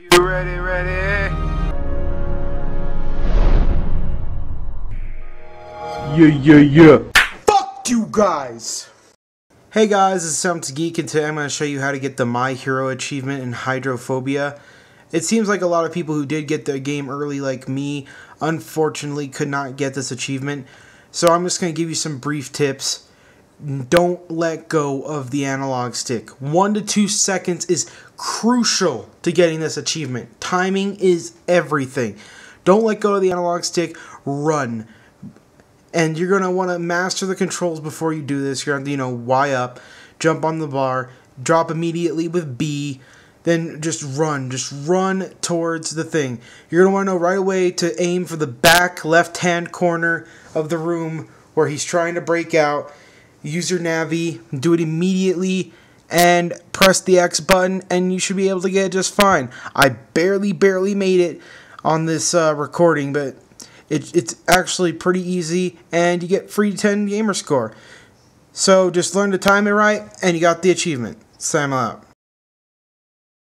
you ready, ready? Yeah, yeah, yeah. Fuck you guys! Hey guys, it's Sounds Geek, and today I'm going to show you how to get the My Hero achievement in Hydrophobia. It seems like a lot of people who did get the game early, like me, unfortunately could not get this achievement. So I'm just going to give you some brief tips. Don't let go of the analog stick. One to two seconds is crucial to getting this achievement. Timing is everything. Don't let go of the analog stick. Run and you're going to want to master the controls before you do this. You're going to, you know, Y up, jump on the bar, drop immediately with B, then just run. Just run towards the thing. You're going to want to know right away to aim for the back left hand corner of the room where he's trying to break out. Use your MAVI, do it immediately, and press the X button, and you should be able to get it just fine. I barely, barely made it on this uh, recording, but it, it's actually pretty easy, and you get free 10 gamer score. So just learn to time it right, and you got the achievement. Sam out.